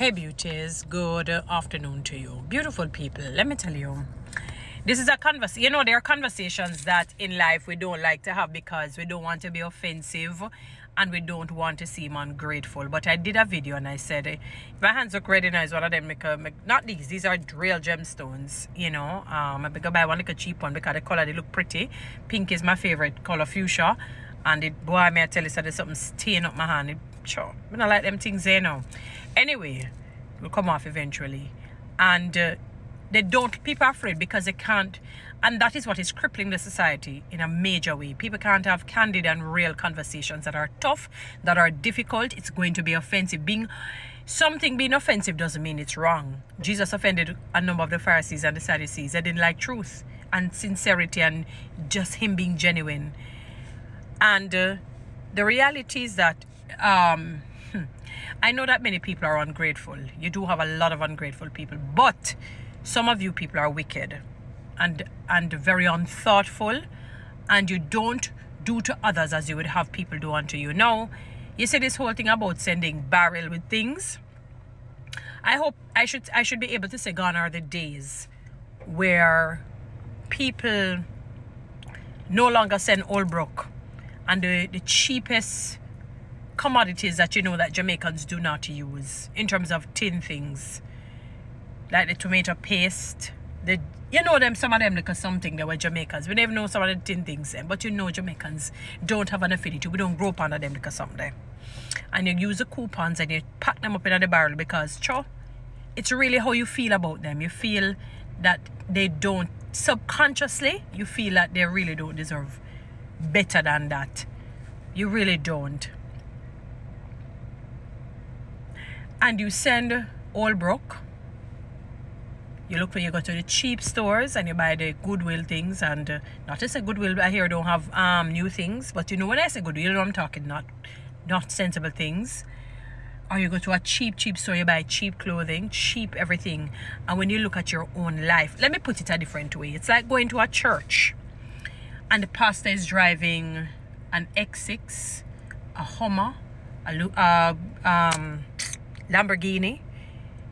Hey beauties, good afternoon to you. Beautiful people, let me tell you. This is a convers you know, there are conversations that in life we don't like to have because we don't want to be offensive and we don't want to seem ungrateful. But I did a video and I said, eh, my hands look ready now is one of them, make a, make, not these, these are real gemstones, you know. Um, I go buy one like a cheap one because the color, they look pretty. Pink is my favorite color, fuchsia. And it, boy, may I tell you, so there's something up my hand. It, sure, I don't like them things there now. Anyway, will come off eventually. And uh, they don't, people are afraid because they can't, and that is what is crippling the society in a major way. People can't have candid and real conversations that are tough, that are difficult. It's going to be offensive. Being something being offensive doesn't mean it's wrong. Jesus offended a number of the Pharisees and the Sadducees. They didn't like truth and sincerity and just him being genuine. And uh, the reality is that um, I know that many people are ungrateful. You do have a lot of ungrateful people, but some of you people are wicked and and very unthoughtful, and you don't do to others as you would have people do unto you. Now, you see this whole thing about sending barrel with things. I hope I should I should be able to say gone are the days where people no longer send Holbrook and the, the cheapest commodities that you know that Jamaicans do not use in terms of tin things like the tomato paste. The you know them some of them like something that were Jamaicans. We never know some of the tin things them, but you know Jamaicans don't have an affinity. We don't grow up under them because something and you use the coupons and you pack them up in the barrel because sure it's really how you feel about them. You feel that they don't subconsciously you feel that they really don't deserve better than that. You really don't. And you send Holbrook. You look when you go to the cheap stores and you buy the Goodwill things and uh, not to say Goodwill I here don't have um new things, but you know when I say Goodwill, you know I'm talking not not sensible things. Or you go to a cheap, cheap store, you buy cheap clothing, cheap everything. And when you look at your own life, let me put it a different way. It's like going to a church and the pastor is driving an X6, a Hummer, a uh, um, Lamborghini.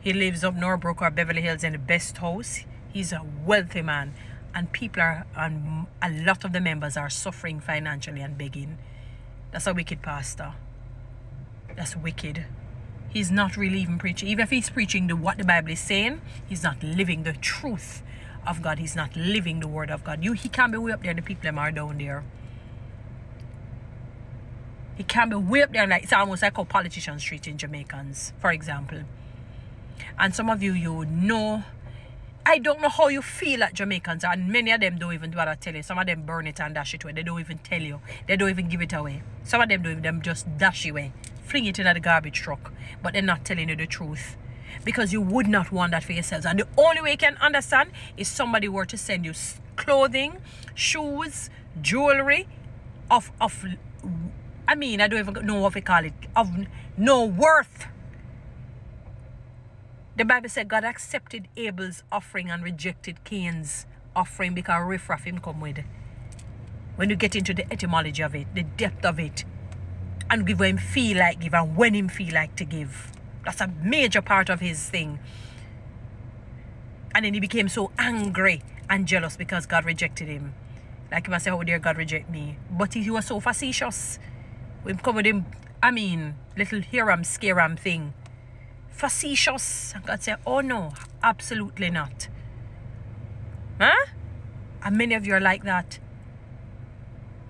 He lives up Norbrook or Beverly Hills in the best house. He's a wealthy man, and people are, and a lot of the members are suffering financially and begging. That's a wicked pastor. That's wicked. He's not really even preaching. Even if he's preaching the what the Bible is saying, he's not living the truth of God. He's not living the word of God. You he can't be way up there the people are down there. He can't be up there like it's almost like how politicians treating Jamaicans, for example. And some of you you know I don't know how you feel at Jamaicans, and many of them don't even bother tell you. Some of them burn it and dash it away. They don't even tell you. They don't even give it away. Some of them don't them just dash it away, fling it into the garbage truck, but they're not telling you the truth because you would not want that for yourselves. And the only way you can understand is somebody were to send you clothing, shoes, jewelry of of I mean I don't even know what we call it of no worth. The Bible said God accepted Abel's offering and rejected Cain's offering because riffraff him come with. When you get into the etymology of it, the depth of it, and give him feel like give and when him feel like to give. That's a major part of his thing. And then he became so angry and jealous because God rejected him. Like he must say, oh, How dare God reject me? But he was so facetious. We come with him, I mean, little hiram scaram thing. Facetious. And God said, Oh no, absolutely not. Huh? And many of you are like that.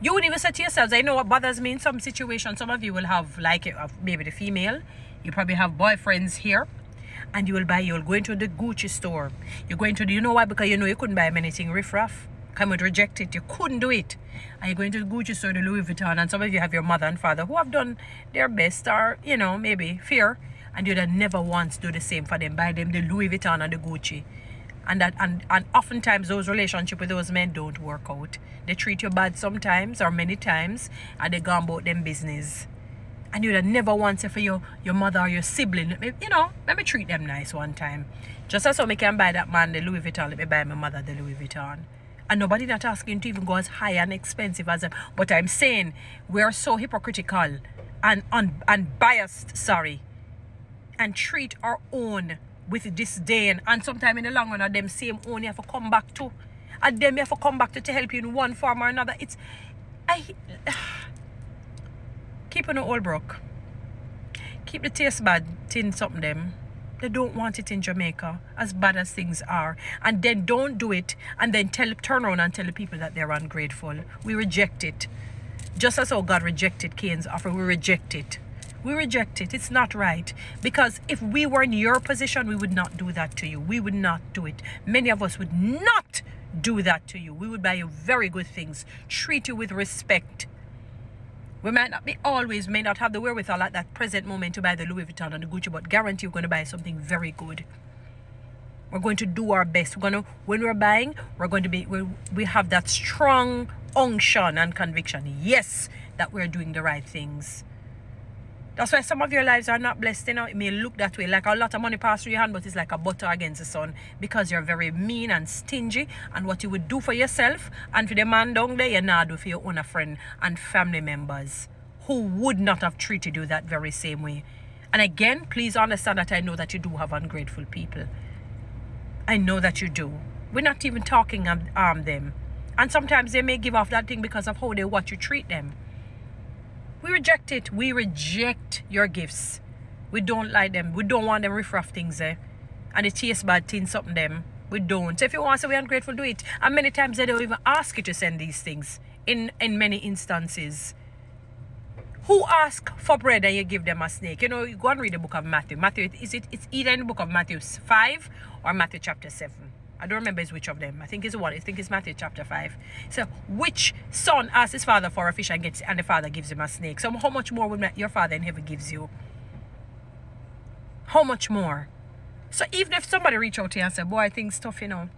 You would even say to yourselves, I know what bothers me in some situations. Some of you will have, like, uh, maybe the female you probably have boyfriends here and you will buy you'll go into the Gucci store you're going to you know why because you know you couldn't buy him anything riff-raff come would reject it. You couldn't do it. And you're going to Gucci store the Louis Vuitton? And some of you have your mother and father who have done their best or you know maybe fear. And you'd never once do the same for them. Buy them the Louis Vuitton and the Gucci. And that and, and oftentimes those relationships with those men don't work out. They treat you bad sometimes or many times and they go about them business. And you'd never wanted for your, your mother or your sibling, you know, let me treat them nice one time. Just as so me can buy that man the Louis Vuitton, let me buy my mother the Louis Vuitton. And nobody not asking to even go as high and expensive as them. But I'm saying we're so hypocritical and un, and biased, sorry. and treat our own with disdain. And sometime in the long run, them same own you have to come back to. And them you have to come back to, to help you in one form or another. It's I keep on all broke. Keep the taste bad, tin something them. They don't want it in Jamaica, as bad as things are. And then don't do it and then tell turn around and tell the people that they're ungrateful. We reject it. Just as how God rejected Cain's offer, we reject it. We reject it. It's not right. Because if we were in your position, we would not do that to you. We would not do it. Many of us would not do that to you. We would buy you very good things, treat you with respect. We might not be always, may not have the wherewithal at that present moment to buy the Louis Vuitton and the Gucci, but guarantee you're going to buy something very good. We're going to do our best. We're going to, when we're buying, we're going to be, we, we have that strong unction and conviction. Yes, that we're doing the right things. That's why some of your lives are not blessed. You know, it may look that way, like a lot of money pass through your hand, but it's like a butter against the sun because you're very mean and stingy. And what you would do for yourself and for the man down there, you're not do for your own friend and family members who would not have treated you that very same way. And again, please understand that I know that you do have ungrateful people. I know that you do. We're not even talking on um, them. And sometimes they may give off that thing because of how they what you treat them. We reject it. We reject your gifts. We don't like them. We don't want them riffraff things eh? And it tastes bad things something them. We don't. So if you want to be ungrateful, do it. And many times they don't even ask you to send these things. In in many instances. Who ask for bread and you give them a snake? You know, you go and read the book of Matthew. Matthew is it it's either in the book of Matthew 5 or Matthew chapter 7. I don't remember which of them. I think it's one. I think it's Matthew chapter 5. So, which son asks his father for a fish and gets and the father gives him a snake? So, how much more would your father in heaven gives you? How much more? So, even if somebody reach out to you and say, boy, I think stuff, you know,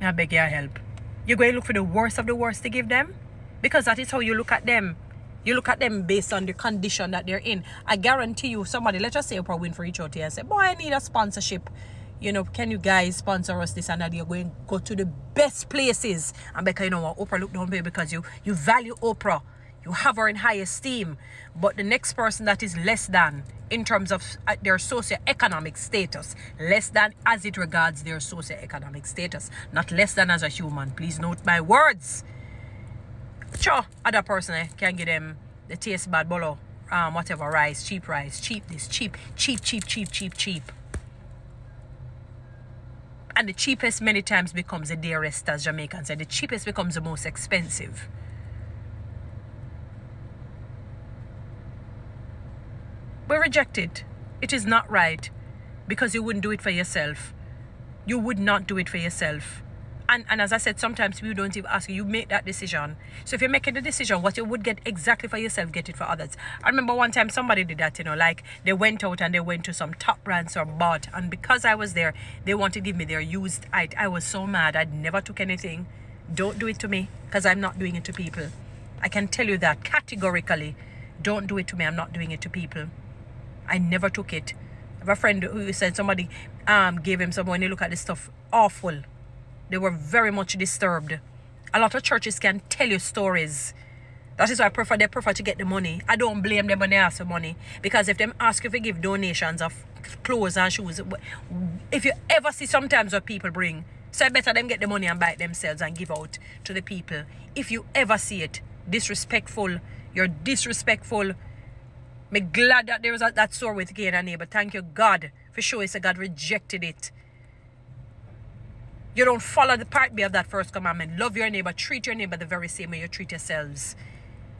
I beg your help. You're going to look for the worst of the worst to give them? Because that is how you look at them. You look at them based on the condition that they're in. I guarantee you, somebody, let's just say Oprah Winfrey reach out to you and say, boy, I need a sponsorship you know, can you guys sponsor us this and that? You're going to go to the best places. And because you know what, Oprah look down you because you, you value Oprah. You have her in high esteem. But the next person that is less than in terms of uh, their socio-economic status, less than as it regards their socio-economic status, not less than as a human. Please note my words. Sure, other person eh, can give them the taste bad bolo, um, whatever rice, cheap rice, cheap this, cheap, cheap, cheap, cheap, cheap, cheap and the cheapest many times becomes the dearest as Jamaicans say. The cheapest becomes the most expensive. We reject it. It is not right because you wouldn't do it for yourself. You would not do it for yourself and, and as I said, sometimes we don't even ask you, you make that decision. So if you're making the decision, what you would get exactly for yourself, get it for others. I remember one time somebody did that, you know, like they went out and they went to some top brands or bought. And because I was there, they wanted to give me their used I, I was so mad. I never took anything. Don't do it to me because I'm not doing it to people. I can tell you that categorically. Don't do it to me. I'm not doing it to people. I never took it. I have a friend who said somebody um gave him some when you look at this stuff awful they were very much disturbed. A lot of churches can tell you stories. That is why I prefer they prefer to get the money. I don't blame them when they ask for money. Because if them ask you to give donations of clothes and shoes, if you ever see sometimes what people bring, so better them get the money and buy it themselves and give out to the people. If you ever see it, disrespectful, you're disrespectful. Me glad that there was a, that store with Cain and neighbor. Thank you, God, for showing us that God rejected it. You don't follow the part B of that first commandment. Love your neighbor, treat your neighbor the very same way you treat yourselves.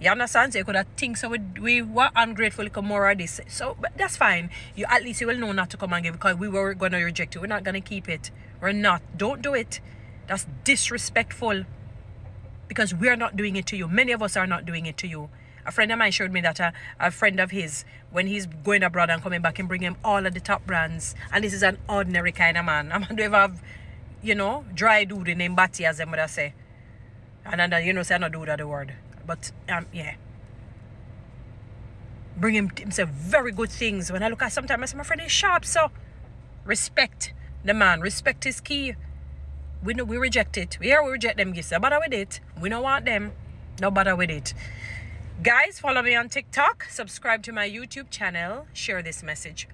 You understand? So you could have think so we, we were ungrateful come more of this. So but that's fine. You at least you will know not to come and give because we were gonna reject it. We're not gonna keep it. We're not. Don't do it. That's disrespectful. Because we're not doing it to you. Many of us are not doing it to you. A friend of mine showed me that a, a friend of his, when he's going abroad and coming back and bring him all of the top brands, and this is an ordinary kind of man. I'm gonna have you know, dry dude named Batty, as them would say. And then, you know, say I not do that the word. But, um, yeah. Bring him, him say very good things. When I look at sometimes I say, my friend is sharp, so respect the man. Respect his key. We know we reject it. We here we reject them gifts. No bother with it. We don't want them. No bother with it. Guys, follow me on TikTok, subscribe to my YouTube channel, share this message.